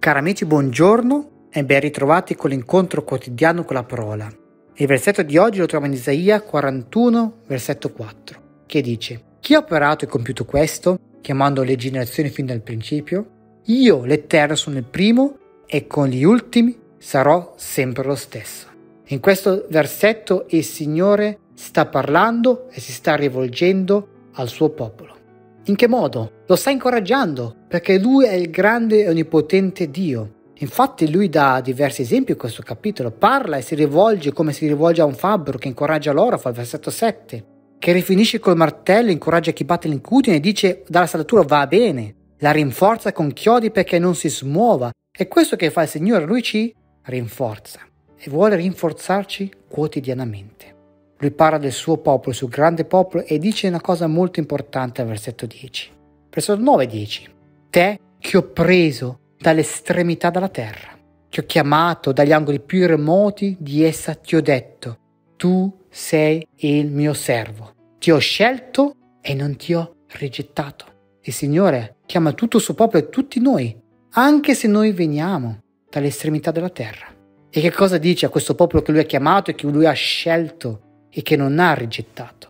Cari amici, buongiorno e ben ritrovati con l'incontro quotidiano con la parola. Il versetto di oggi lo troviamo in Isaia 41, versetto 4, che dice: Chi ha operato e compiuto questo, chiamando le generazioni fin dal principio? Io, l'Eterno, sono il primo e con gli ultimi sarò sempre lo stesso. In questo versetto il Signore sta parlando e si sta rivolgendo al suo popolo. In che modo? Lo sta incoraggiando, perché lui è il grande e onnipotente Dio. Infatti lui dà diversi esempi in questo capitolo, parla e si rivolge come si rivolge a un fabbro che incoraggia l'oro, fa il versetto 7, che rifinisce col martello, incoraggia chi batte l'incudine e dice dalla saldatura va bene, la rinforza con chiodi perché non si smuova. È questo che fa il Signore, lui ci rinforza e vuole rinforzarci quotidianamente. Lui parla del suo popolo, il suo grande popolo, e dice una cosa molto importante al versetto 10. Versetto 9 10. Te che ho preso dall'estremità della terra, che ho chiamato dagli angoli più remoti di essa, ti ho detto, tu sei il mio servo. Ti ho scelto e non ti ho rigettato. Il Signore chiama tutto il suo popolo e tutti noi, anche se noi veniamo dall'estremità della terra. E che cosa dice a questo popolo che lui ha chiamato e che lui ha scelto e che non ha rigettato.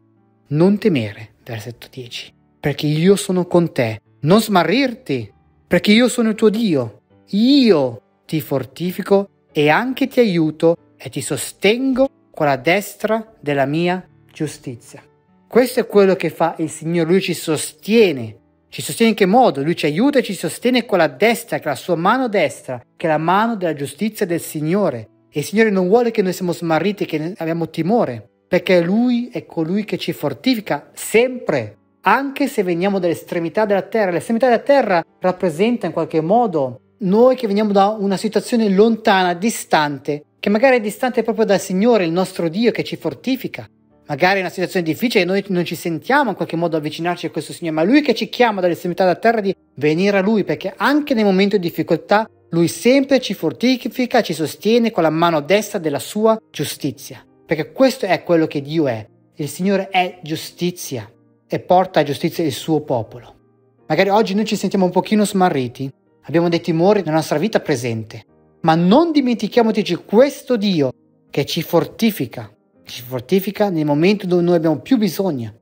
Non temere, versetto 10, perché io sono con te. Non smarrirti, perché io sono il tuo Dio. Io ti fortifico e anche ti aiuto e ti sostengo con la destra della mia giustizia. Questo è quello che fa il Signore, Lui ci sostiene. Ci sostiene in che modo? Lui ci aiuta e ci sostiene con la destra, che è la sua mano destra, che è la mano della giustizia del Signore. E il Signore non vuole che noi siamo smarriti, che abbiamo timore perché Lui è colui che ci fortifica sempre, anche se veniamo dall'estremità della terra. L'estremità della terra rappresenta in qualche modo noi che veniamo da una situazione lontana, distante, che magari è distante proprio dal Signore, il nostro Dio che ci fortifica. Magari è una situazione difficile e noi non ci sentiamo in qualche modo avvicinarci a questo Signore, ma Lui che ci chiama dall'estremità della terra di venire a Lui, perché anche nei momenti di difficoltà Lui sempre ci fortifica, ci sostiene con la mano destra della sua giustizia perché questo è quello che Dio è. Il Signore è giustizia e porta a giustizia il suo popolo. Magari oggi noi ci sentiamo un pochino smarriti, abbiamo dei timori nella nostra vita presente, ma non dimentichiamoci questo Dio che ci fortifica, ci fortifica nei momenti dove noi abbiamo più bisogno.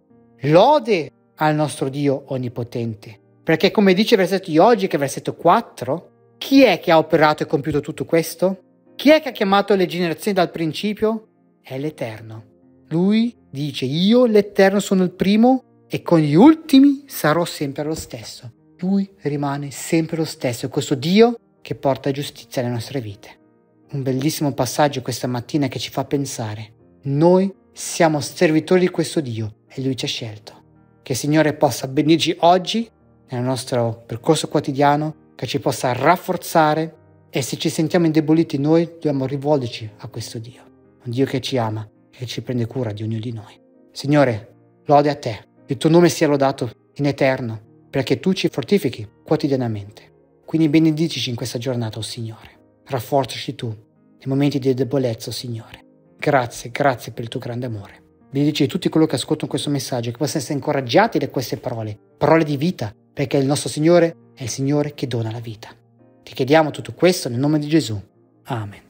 Lode al nostro Dio onnipotente, perché come dice il versetto di oggi, che è versetto 4, chi è che ha operato e compiuto tutto questo? Chi è che ha chiamato le generazioni dal principio? È l'Eterno. Lui dice, io l'Eterno sono il primo e con gli ultimi sarò sempre lo stesso. Lui rimane sempre lo stesso, questo Dio che porta giustizia alle nostre vite. Un bellissimo passaggio questa mattina che ci fa pensare. Noi siamo servitori di questo Dio e Lui ci ha scelto. Che il Signore possa benirci oggi nel nostro percorso quotidiano, che ci possa rafforzare e se ci sentiamo indeboliti noi dobbiamo rivolgerci a questo Dio un Dio che ci ama e che ci prende cura di ognuno di noi. Signore, lode a te, il tuo nome sia lodato in eterno, perché tu ci fortifichi quotidianamente. Quindi benedicici in questa giornata, oh Signore. Rafforzaci tu nei momenti di debolezza, oh Signore. Grazie, grazie per il tuo grande amore. Benedici tutti coloro che ascoltano questo messaggio, che possano essere incoraggiati da queste parole, parole di vita, perché il nostro Signore è il Signore che dona la vita. Ti chiediamo tutto questo nel nome di Gesù. Amen.